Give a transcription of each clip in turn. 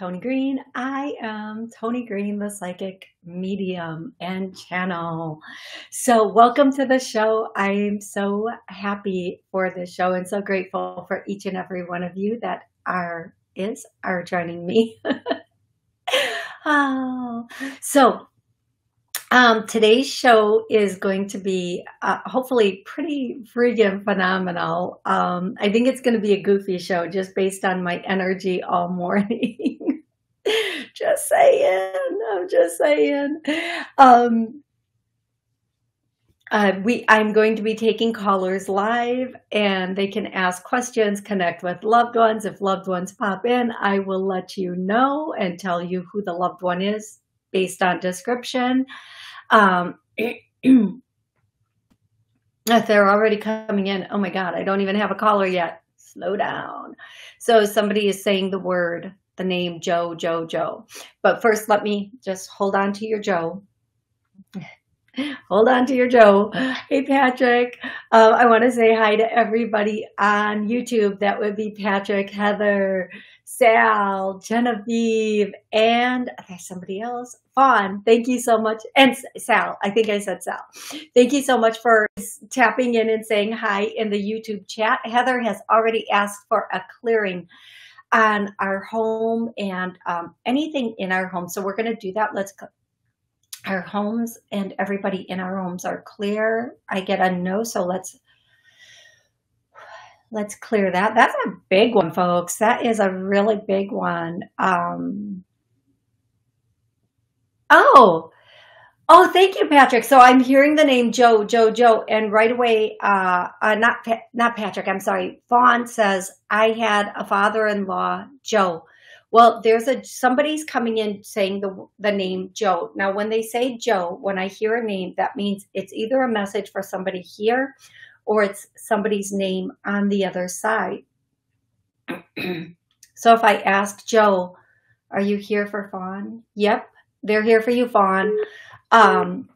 Toni Green. I am Toni Green, the Psychic Medium and Channel. So, welcome to the show. I am so happy for this show and so grateful for each and every one of you that are is are joining me. oh, so um, today's show is going to be uh, hopefully pretty friggin' phenomenal. Um, I think it's going to be a goofy show just based on my energy all morning. just saying. I'm just saying. Um, uh, we I'm going to be taking callers live and they can ask questions, connect with loved ones. If loved ones pop in, I will let you know and tell you who the loved one is based on description. Um, if they're already coming in, oh my God, I don't even have a caller yet. Slow down. So somebody is saying the word, the name Joe, Joe, Joe. But first, let me just hold on to your Joe. Hold on to your Joe. Hey, Patrick. Uh, I want to say hi to everybody on YouTube. That would be Patrick, Heather, Sal, Genevieve, and there's somebody else. Fawn, thank you so much. And Sal, I think I said Sal. Thank you so much for tapping in and saying hi in the YouTube chat. Heather has already asked for a clearing on our home and um, anything in our home. So we're going to do that. Let's go. Our homes and everybody in our homes are clear. I get a no, so let's let's clear that. That's a big one, folks. That is a really big one. Um, oh, oh, thank you, Patrick. So I'm hearing the name Joe, Joe, Joe, and right away, uh, uh not not Patrick. I'm sorry. Fawn says I had a father-in-law, Joe. Well, there's a somebody's coming in saying the the name Joe. Now, when they say Joe, when I hear a name, that means it's either a message for somebody here or it's somebody's name on the other side. so if I ask Joe, are you here for Fawn? Yep, they're here for you, Fawn. Um,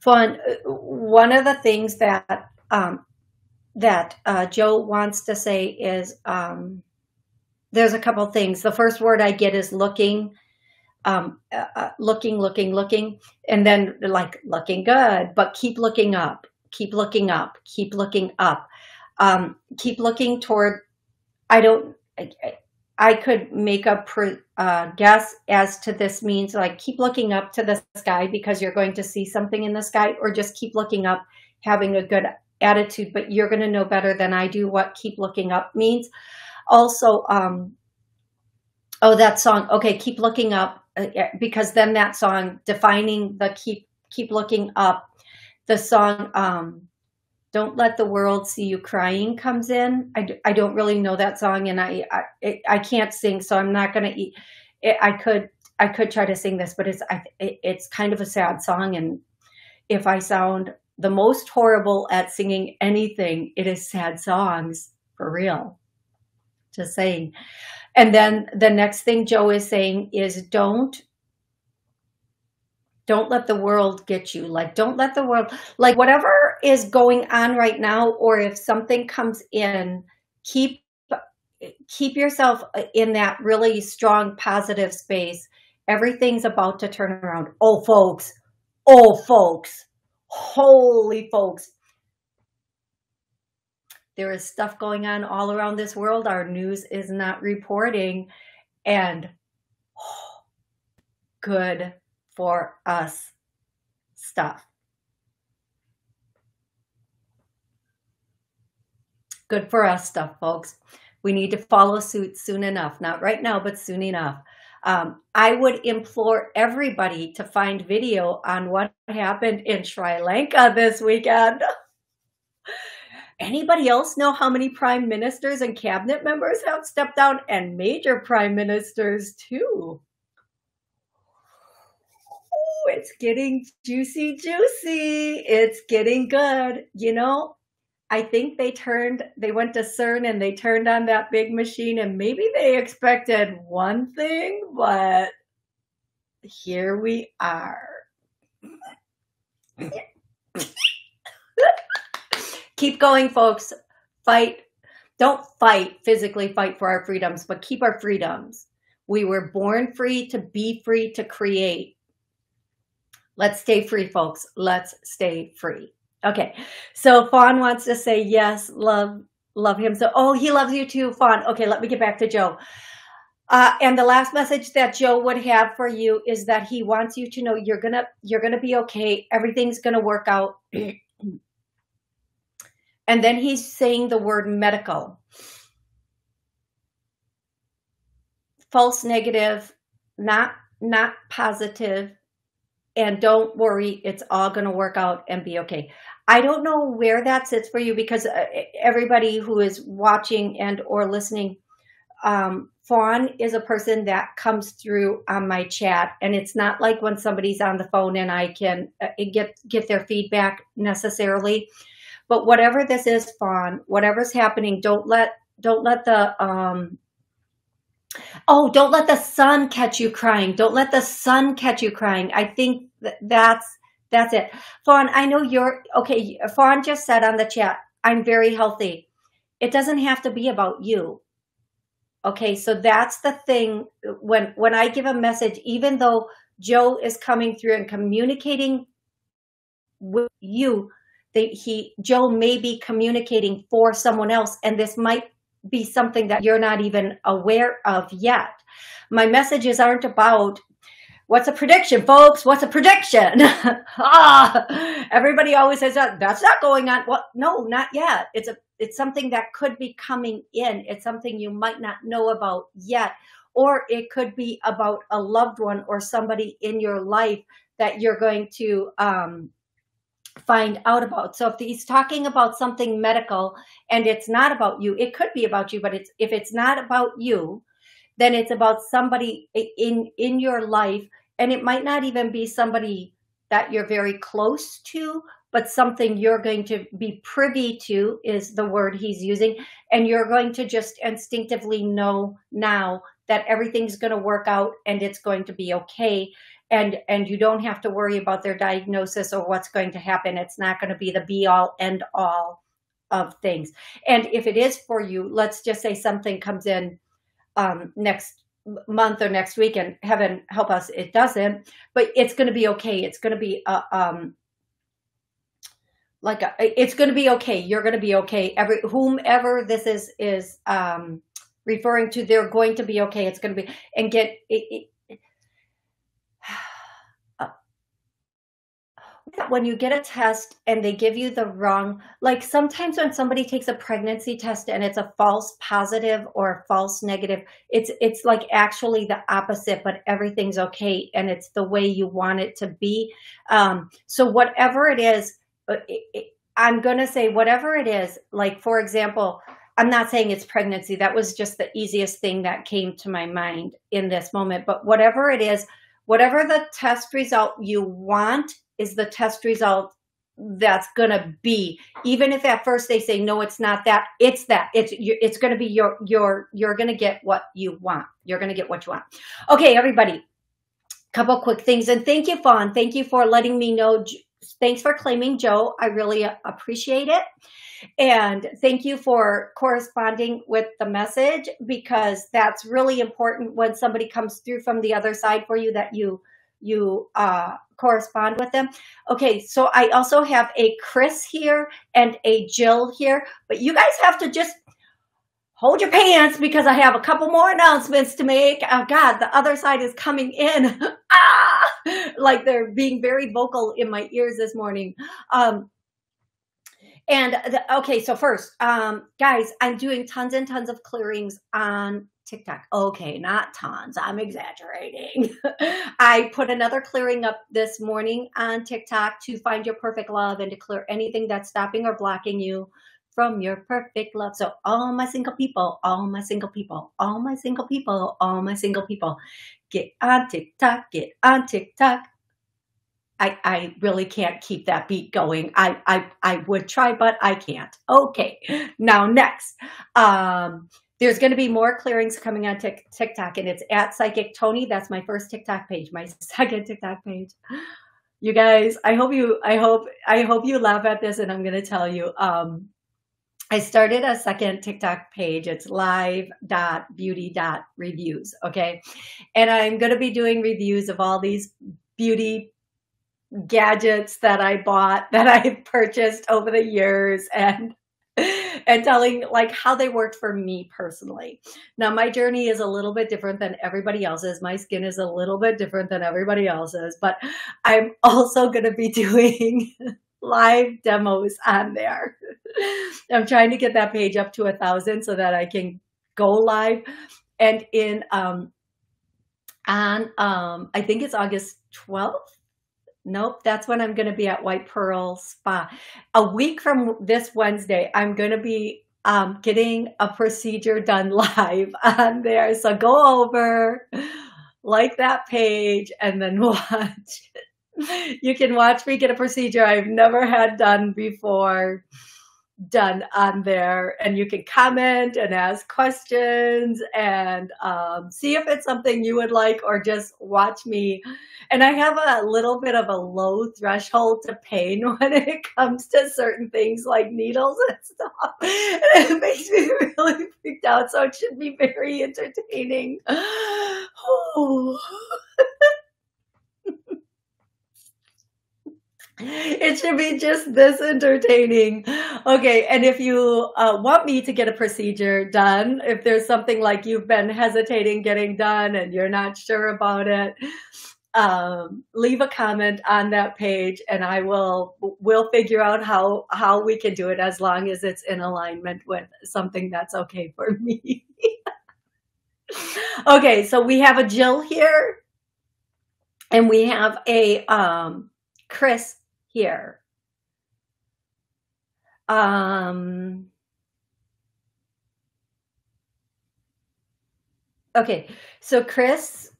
Fawn, one of the things that um, that uh, Joe wants to say is um, there's a couple things. The first word I get is looking, um, uh, uh looking, looking, looking, and then like looking good, but keep looking up keep looking up, keep looking up, um, keep looking toward. I don't. I, I could make a uh, guess as to this means like keep looking up to the sky because you're going to see something in the sky, or just keep looking up, having a good attitude. But you're going to know better than I do what keep looking up means. Also, um, oh, that song. Okay, keep looking up uh, because then that song defining the keep keep looking up the song um, don't let the world see you crying comes in. I, I don't really know that song and i i, I can't sing so i'm not going to eat i could i could try to sing this but it's I, it, it's kind of a sad song and if i sound the most horrible at singing anything it is sad songs for real. Just saying. And then the next thing joe is saying is don't don't let the world get you. Like don't let the world like whatever is going on right now or if something comes in keep keep yourself uh, in that really strong positive space. Everything's about to turn around. Oh folks. Oh folks. Holy folks. There is stuff going on all around this world. Our news is not reporting. And oh, good for us stuff. Good for us stuff, folks. We need to follow suit soon enough. Not right now, but soon enough. Um, I would implore everybody to find video on what happened in Sri Lanka this weekend. Anybody else know how many prime ministers and cabinet members have stepped down and major prime ministers too? it's getting juicy, juicy. It's getting good. You know, I think they turned, they went to CERN and they turned on that big machine and maybe they expected one thing, but here we are. Keep going, folks. Fight, don't fight, physically fight for our freedoms, but keep our freedoms. We were born free to be free to create. Let's stay free, folks. Let's stay free. Okay. So Fawn wants to say yes, love, love him. So, oh, he loves you too, Fawn. Okay, let me get back to Joe. Uh, and the last message that Joe would have for you is that he wants you to know you're gonna you're gonna be okay. Everything's gonna work out. and then he's saying the word medical. False negative, not not positive, and don't worry, it's all gonna work out and be okay. I don't know where that sits for you because uh, everybody who is watching and or listening um, Fawn is a person that comes through on my chat, and it's not like when somebody's on the phone and I can uh, get get their feedback necessarily. But whatever this is, Fawn, whatever's happening, don't let don't let the um, oh, don't let the sun catch you crying. Don't let the sun catch you crying. I think that that's that's it, Fawn. I know you're okay. Fawn just said on the chat, "I'm very healthy." It doesn't have to be about you Okay, so that's the thing when when I give a message, even though Joe is coming through and communicating with you, they, he Joe may be communicating for someone else, and this might be something that you're not even aware of yet. My messages aren't about what's a prediction, folks? What's a prediction? ah, everybody always says that that's not going on. Well, no, not yet. It's a it's something that could be coming in. It's something you might not know about yet. Or it could be about a loved one or somebody in your life that you're going to um, find out about. So if he's talking about something medical and it's not about you, it could be about you, but it's if it's not about you, then it's about somebody in in your life and it might not even be somebody that you're very close to but something you're going to be privy to is the word he's using. And you're going to just instinctively know now that everything's going to work out and it's going to be okay. And, and you don't have to worry about their diagnosis or what's going to happen. It's not going to be the be all end all of things. And if it is for you, let's just say something comes in um, next month or next week and heaven help us it doesn't but it's going to be okay. It's going to be a, um, like a, it's going to be okay. You're going to be okay. Every whomever this is is um referring to they're going to be okay. It's going to be and get it, it, uh, when you get a test and they give you the wrong like sometimes when somebody takes a pregnancy test and it's a false positive or a false negative it's it's like actually the opposite but everything's okay and it's the way you want it to be um so whatever it is it, it, I'm to say whatever it is, like, for example, I'm not saying it's pregnancy. That was just the easiest thing that came to my mind in this moment. But whatever it is, whatever the test result you want is the test result that's going to be. Even if at first they say no it's not that it's that. It's it's going to be your your you're going to get what you want. You're going to get what you want. Okay everybody. Couple quick things and thank you fawn. Thank you for letting me know. Thanks for claiming Joe. I really appreciate it. And thank you for corresponding with the message because that's really important when somebody comes through from the other side for you that you you uh, correspond with them. Okay, so I also have a Chris here and a Jill here, but you guys have to just hold your pants because I have a couple more announcements to make. Oh God, the other side is coming in. ah! Like they're being very vocal in my ears this morning. Um, and the, okay, so first, um, guys, I'm doing tons and tons of clearings on TikTok. Okay, not tons. I'm exaggerating. I put another clearing up this morning on TikTok to find your perfect love and to clear anything that's stopping or blocking you from your perfect love. So all my single people, all my single people, all my single people, all my single people, get on TikTok, get on TikTok. I, I really can't keep that beat going. I, I, I would try, but I can't. Okay. Now next, um, there's going to be more clearings coming on TikTok and it's at Psychic Toni. That's my first TikTok page, my second TikTok page. You guys, I hope you, I hope, I hope you laugh at this and I'm going to tell you, um, I started a second TikTok page. It's live.beauty.reviews. Okay. And I'm going to be doing reviews of all these beauty gadgets that I bought, that I purchased over the years and and telling like how they worked for me personally. Now my journey is a little bit different than everybody else's. My skin is a little bit different than everybody else's, but I'm also going to be doing live demos on there. I'm trying to get that page up to a thousand so that I can go live. And in um on um I think it's August 12th. Nope, that's when I'm going to be at White Pearl Spa. A week from this Wednesday, I'm going to be um, getting a procedure done live on there. So go over, like that page, and then watch you can watch me get a procedure I've never had done before done on there and you can comment and ask questions and um, see if it's something you would like or just watch me and i have a little bit of a low threshold to pain when it comes to certain things like needles and stuff and it makes me really freaked out so it should be very entertaining. It should be just this entertaining. Okay, and if you uh, want me to get a procedure done, if there's something like you've been hesitating getting done and you're not sure about it, um, leave a comment on that page, and I will will figure out how how we can do it as long as it's in alignment with something that's okay for me. okay, so we have a Jill here, and we have a um, Chris here. Um, okay, so Chris,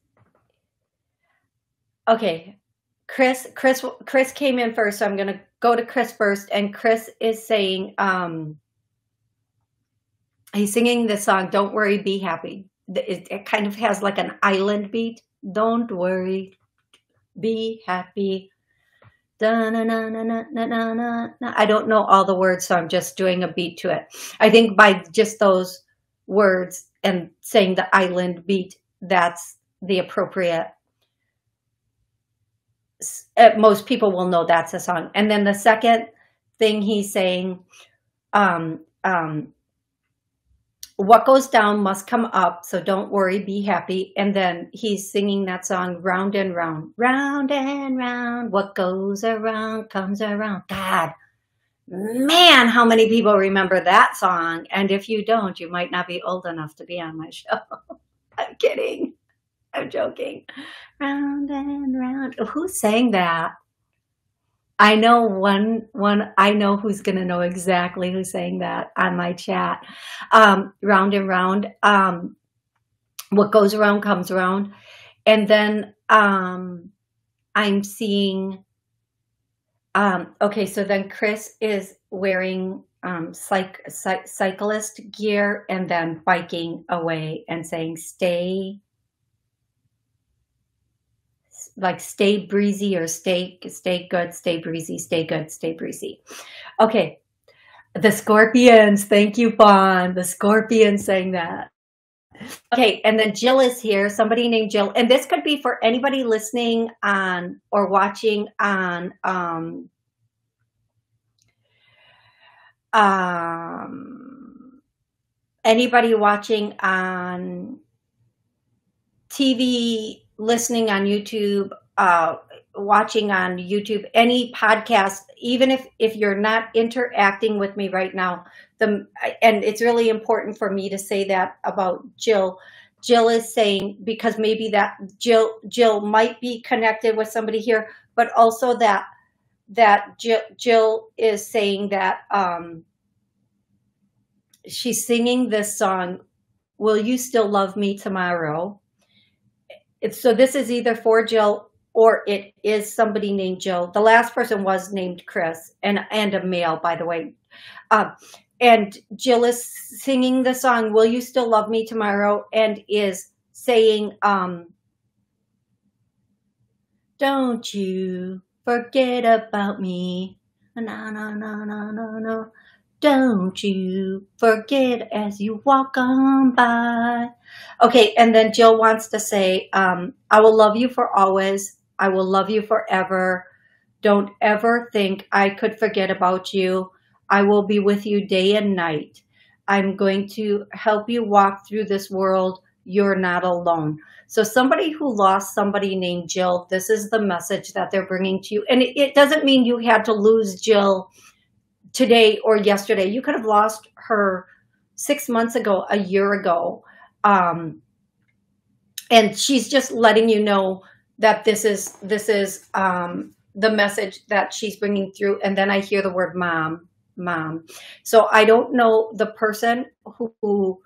okay, Chris, Chris, Chris came in first, so I'm to go to Chris first. And Chris is saying, um, he's singing the song, Don't Worry, Be Happy. It, it kind of has like an island beat. Don't worry, be happy. I don't know all the words, so I'm just doing a beat to it. I think by just those words and saying the island beat, that's the appropriate. Uh, most people will know that's a song. And then the second thing he's saying, um, um, what goes down must come up, so don't worry, be happy. And then he's singing that song, round and round, round and round. What goes around comes around. God, man, how many people remember that song? And if you don't, you might not be old enough to be on my show. I'm kidding. I'm joking. Round and round. Who sang that? I know one one I know who's gonna know exactly who's saying that on my chat. Um, round and round. Um, what goes around comes around. And then um, I'm seeing um, okay, so then Chris is wearing um, cyc- cyclist gear and then biking away and saying, stay like stay breezy or stay stay good, stay breezy, stay good, stay breezy. Okay. The scorpions, thank you, Fawn. The scorpions saying that. Okay, and then Jill is here, somebody named Jill. And this could be for anybody listening on or watching on um um anybody watching on TV listening on YouTube, uh, watching on YouTube, any podcast, even if if you're not interacting with me right now, the and it's really important for me to say that about Jill. Jill is saying because maybe that Jill Jill might be connected with somebody here, but also that that Jill, Jill is saying that um, she's singing this song, "Will You Still Love Me Tomorrow?" It's, so this is either for Jill or it is somebody named Jill. The last person was named Chris and, and a male, by the way. Uh, and Jill is singing the song, Will You Still Love Me Tomorrow? And is saying, um, Don't you forget about me. No, no, no, no, no, no. Don't you forget as you walk on by. Okay, and then Jill wants to say, um, I will love you for always. I will love you forever. Don't ever think I could forget about you. I will be with you day and night. I'm going to help you walk through this world. You're not alone. So somebody who lost somebody named Jill, this is the message that they're bringing to you. And it, it doesn't mean you had to lose Jill today or yesterday. You could have lost her six months ago, a year ago. Um, and she's just letting you know that this is this is um, the message that she's bringing through. And then I hear the word mom, mom. So I don't know the person who, who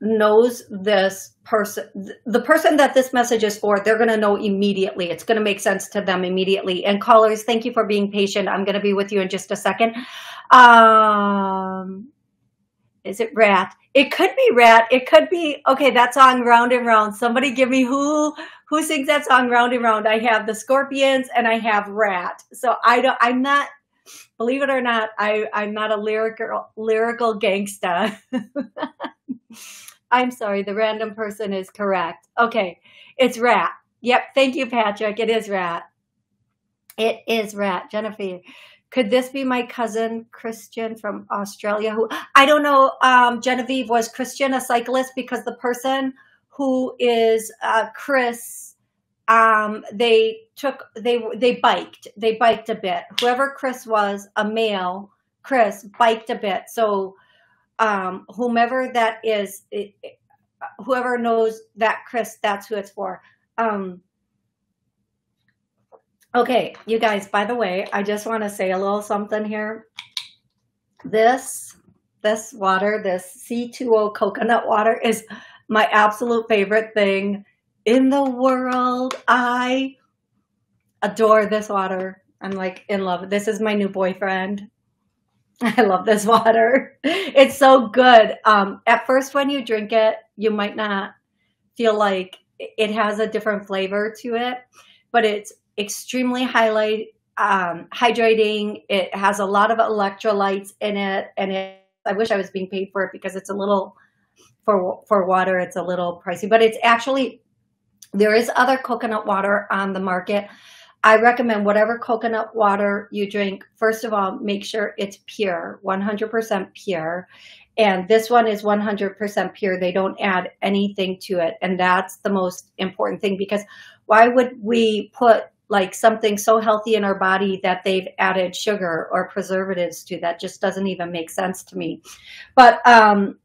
knows this person, the person that this message is for, they're going to know immediately. It's going to make sense to them immediately. And callers, thank you for being patient. I'm going to be with you in just a second. Um, is it Ratt? It could be Ratt. It could be okay. That song, round and round. Somebody give me who who sings that song, round and round. I have the Scorpions and I have Ratt. So I don't. I'm not. Believe it or not, I I'm not a lyrical lyrical gangsta. I'm sorry, the random person is correct. Okay, it's Ratt. Yep, thank you, Patrick. It is Ratt. It is Ratt. Jennifer, could this be my cousin Christian from Australia? Who I don't know. Um, Genevieve was Christian a cyclist because the person who is uh, Chris, um, they took they they biked they biked a bit. Whoever Chris was, a male, Chris biked a bit. So um, whomever that is, it, whoever knows that Chris, that's who it's for. Um, okay, you guys, by the way, I just want to say a little something here. This, this water, this C2O coconut water is my absolute favorite thing in the world. I adore this water. I'm like in love. This is my new boyfriend. I love this water. It's so good. Um, at first, when you drink it, you might not feel like it has a different flavor to it, but it's extremely highlight, um, hydrating. It has a lot of electrolytes in it, and it, I wish I was being paid for it because it's a little for for water. It's a little pricey, but it's actually there is other coconut water on the market I recommend whatever coconut water you drink, first of all, make sure it's pure, 100% pure. And this one is 100% pure. They don't add anything to it. And that's the most important thing because why would we put like something so healthy in our body that they've added sugar or preservatives to that just doesn't even make sense to me. But um,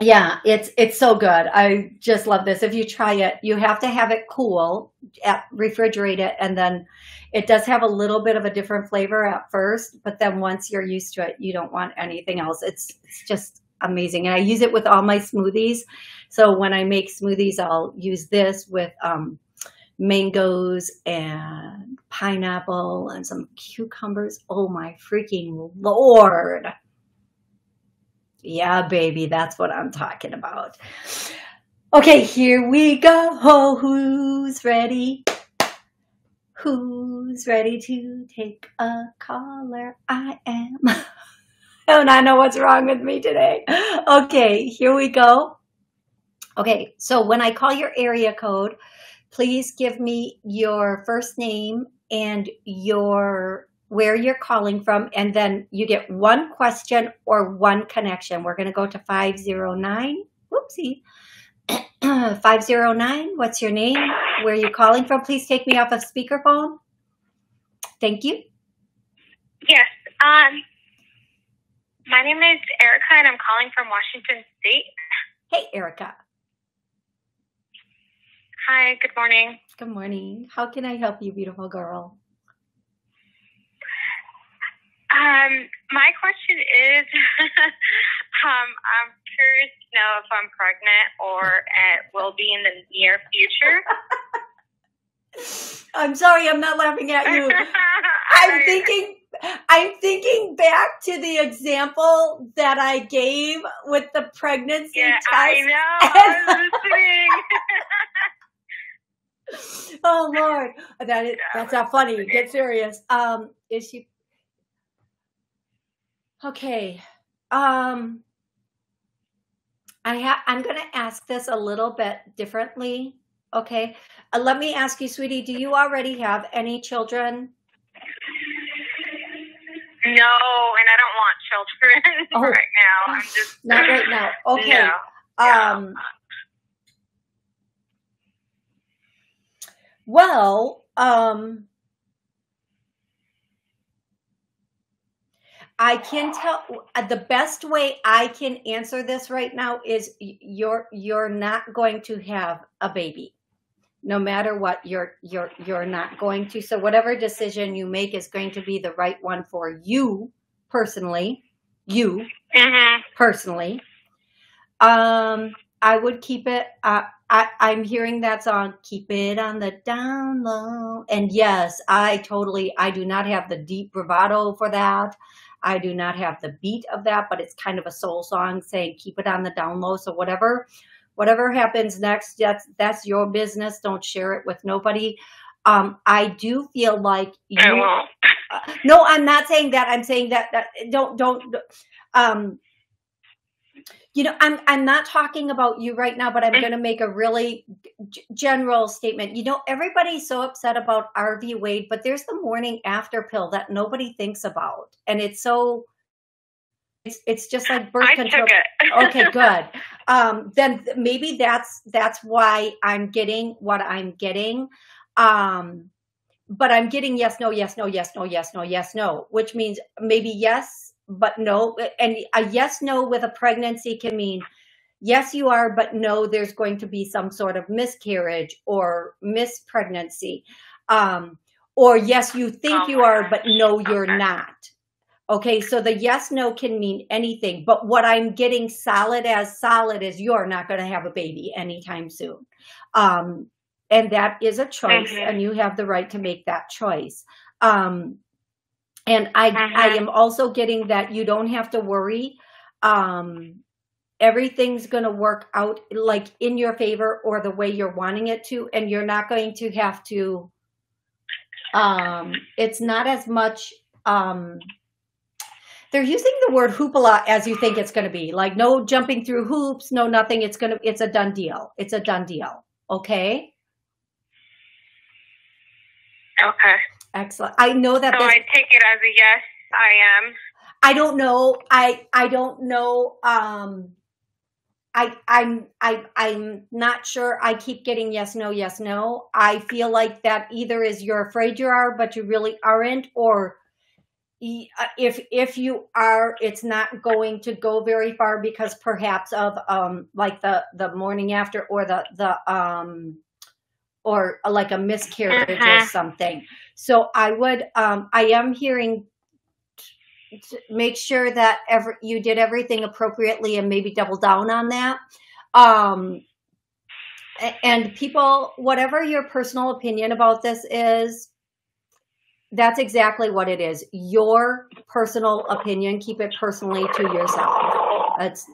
yeah, it's it's so good. I just love this. If you try it, you have to have it cool, at, refrigerate it, and then it does have a little bit of a different flavor at first, but then once you're used to it, you don't want anything else. It's it's just amazing, and I use it with all my smoothies. So when I make smoothies, I'll use this with um, mangoes and pineapple and some cucumbers. Oh my freaking lord! Yeah, baby, that's what I'm talking about. Okay, here we go. Who's ready? Who's ready to take a caller? I am. and I know what's wrong with me today. Okay, here we go. Okay, so when I call your area code, please give me your first name and your where you're calling from, and then you get one question or one connection. We're going to go to 509. Whoopsie. 509, what's your name? Where are you calling from? Please take me off of speakerphone. Thank you. Yes. Um, my name is Erica, and I'm calling from Washington State. Hey, Erica. Hi, good morning. Good morning. How can I help you, beautiful girl? Um, my question is, um, I'm curious to know if I'm pregnant or uh, will be in the near future. I'm sorry, I'm not laughing at you. I'm thinking I'm thinking back to the example that I gave with the pregnancy yeah, test. I know. Oh Lord, that is that's not funny. Get serious. Um, is she Okay. Um, I ha- I'm going to ask this a little bit differently. Okay. Uh, let me ask you, sweetie, do you already have any children? No, and I don't want children Oh. right now. I'm just Not right now. Okay. No. Yeah. Um, well, um, I can tell uh, the best way I can answer this right now is you're you're not going to have a baby. No matter what, you're you're you're not going to. So whatever decision you make is going to be the right one for you personally. You Mhm. personally. Um, I would keep it. Uh, I, I'm hearing that song, "Keep It on the Down Low," and yes, I totally. I do not have the deep bravado for that. I do not have the beat of that, but it's kind of a soul song saying, "Keep it on the down low." So whatever, whatever happens next, that's that's your business. Don't share it with nobody. Um, I do feel like you I won't. uh, no, I'm not saying that. I'm saying that that don't don't um you know, I'm I'm not talking about you right now, but I'm going to make a really g- general statement. You know, everybody's so upset about Roe v. Wade, but there's the morning after pill that nobody thinks about, and it's so it's it's just like birth I control. took it. okay, good. Um, then maybe that's that's why I'm getting what I'm getting. Um, but I'm getting yes, no, yes, no, yes, no, yes, no, yes, no, which means maybe yes, but no. And a yes, no with a pregnancy can mean yes, you are, but no, there's going to be some sort of miscarriage or mispregnancy. Um, or yes, you think Oh you are, but no, you're Okay. not. Okay, so the yes, no can mean anything, but what I'm getting solid as solid is you're not going to have a baby anytime soon. Um, and that is a choice, Mhm. and you have the right to make that choice. Um, and I, I Mhm. am also getting that you don't have to worry. Um, everything's going to work out like in your favor or the way you're wanting it to, and you're not going to have to. Um, it's not as much. Um, they're using the word hoopla as you think it's going to be like no jumping through hoops no nothing it's going to it's a done deal it's a done deal okay Okay. Excellent. I know that So I take it as a yes, I am. i don't know i i don't know um i i'm i i'm not sure. I keep getting yes no yes no. I feel like that either is you're afraid you are but you really aren't or uh, if if you are it's not going to go very far because perhaps of um like the the morning after or the the um or like a miscarriage or Mhm. something so i would um i am hearing make sure that every you did everything appropriately and maybe double down on that um and people whatever your personal opinion about this is that's exactly what it is. Your personal opinion. Keep it personally to yourself. It's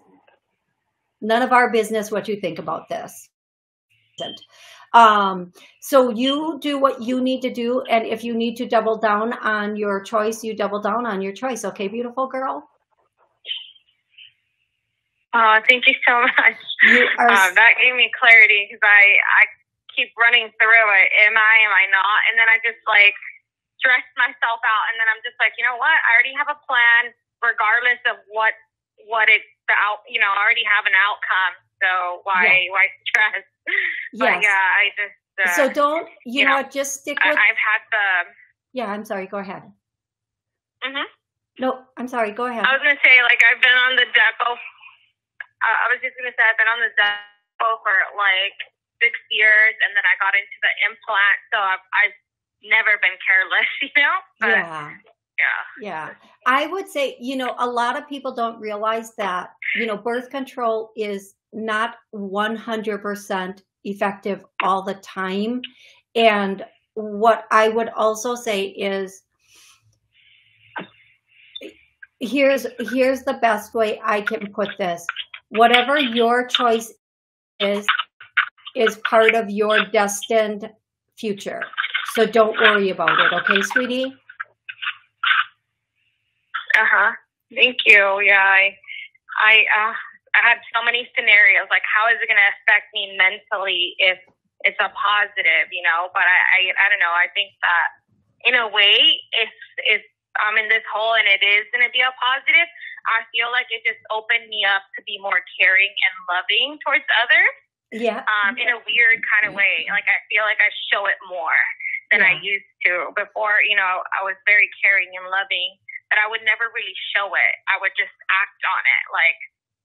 none of our business what you think about this. Um, so you do what you need to do, and if you need to double down on your choice, you double down on your choice. Okay, beautiful girl. Oh, thank you so much. You Uh, that gave me clarity because I I keep running through it. Am I? Am I not? And then I just like stress myself out, and then I'm just like, you know what? I already have a plan, regardless of what what it's the out. You know, I already have an outcome. So why why stress? yes. But yeah, I just uh, So don't you you know know. Just stick with. I've had the. Yeah, I'm sorry. Go ahead. hmm No, I'm sorry. Go ahead. I was gonna say like I've been on the Depo. Uh, I was just gonna say I've been on the Depo for like six years, and then I got into the implant. So I've, I've never been careless, you know. But Yeah. yeah. Yeah. I would say, you know, a lot of people don't realize that, you know, birth control is not 100% effective all the time. And what I would also say is here's here's the best way I can put this. Whatever your choice is is part of your destined future. So don't worry about it, okay, sweetie? Uh huh. Thank you. Yeah, I, I, uh, I had so many scenarios. Like, how is it going to affect me mentally if it's a positive? You know, but I, I, I don't know. I think that in a way, if if I'm in this hole and it is going to be a positive, I feel like it just opened me up to be more caring and loving towards others. Yeah. Um, in a weird kind of way. Like I feel like I show it more than yeah. I used to before. You know, I was very caring and loving but I would never really show it. I would just act on it, like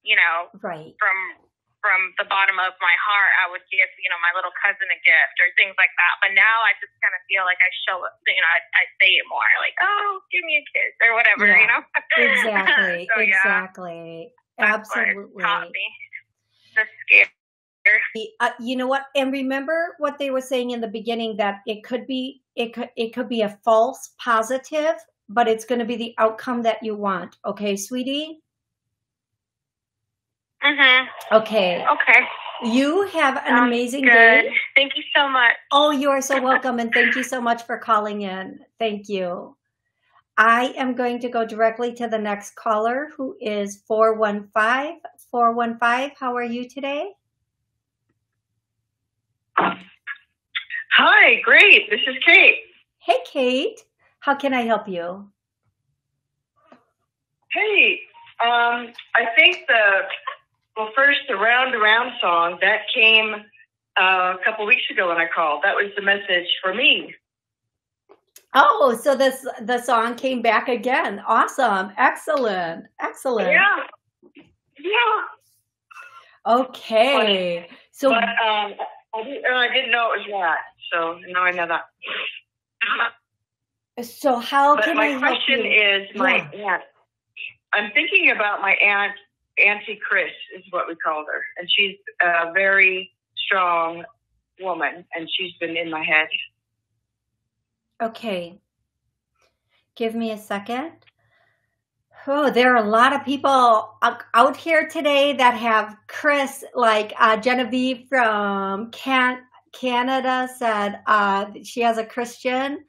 you know, right from from the bottom of my heart. I would give you know my little cousin a gift or things like that. But now I just kind of feel like I show. You know, I, I say it more, like oh, give me a kiss or whatever. Yeah. You know, exactly, so, exactly, yeah, absolutely. Taught me the scare. Uh, you know what? And remember what they were saying in the beginning that it could be it could it could be a false positive but it's going to be the outcome that you want. Okay, sweetie? Mm-hmm. Okay. Okay. You have an amazing good. day. Thank you so much. Oh, you are so welcome. and thank you so much for calling in. Thank you. I am going to go directly to the next caller who is 415. 415, how are you today? Hi, great. This is Kate. Hey, Kate. How can I help you? Hey, um, I think the well, first the round around song that came uh, a couple weeks ago when I called. That was the message for me. Oh, so this the song came back again. Awesome, excellent, excellent. Yeah, yeah. Okay, so but um, I didn't, I didn't know it was that. So now I know that. So how but can my I question is my aunt. I'm thinking about my aunt, Auntie Chris is what we called her, and she's a very strong woman, and she's been in my head. Okay. Give me a second. Oh, there are a lot of people out here today that have Chris, like uh, Genevieve from Can- Canada said uh, she has a Christian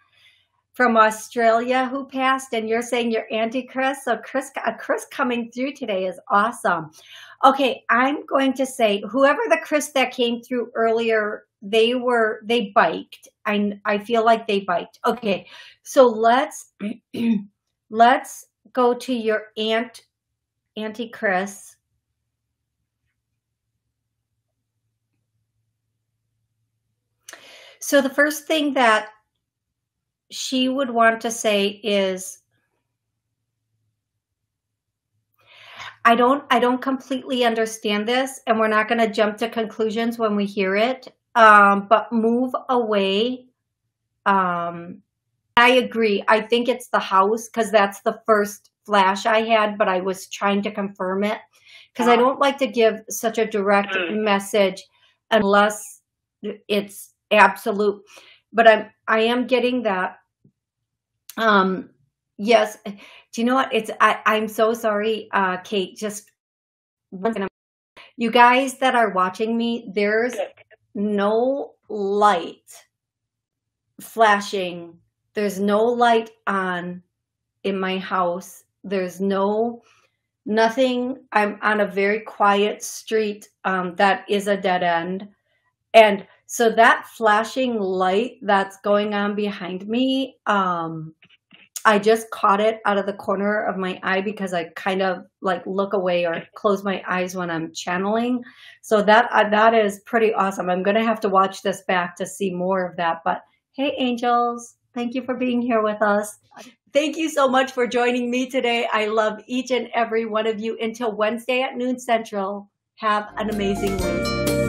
from Australia who passed, and you're saying you're Auntie Chris. So Chris, uh, Chris coming through today is awesome. Okay, I'm going to say whoever the Chris that came through earlier, they were they biked. I I feel like they biked. Okay, so let's let's go to your aunt, Auntie Chris. So the first thing that she would want to say is I don't I don't completely understand this and we're not going to jump to conclusions when we hear it um, but move away. Um, I agree. I think it's the house cuz that's the first flash I had but I was trying to confirm it. Cuz I don't like to give such a direct Mm. message unless it's absolute but I'm I am getting that. Um, yes. Do you know what? It's I, I'm so sorry, uh, Kate. Just one second. You guys that are watching me, there's no light flashing. There's no light on in my house. There's no nothing. I'm on a very quiet street um, that is a dead end. And so that flashing light that's going on behind me, um, I just caught it out of the corner of my eye because I kind of like look away or close my eyes when I'm channeling. So that uh, that is pretty awesome. I'm going to have to watch this back to see more of that. But hey, angels, thank you for being here with us. Thank you so much for joining me today. I love each and every one of you. Until Wednesday at noon central, have an amazing week.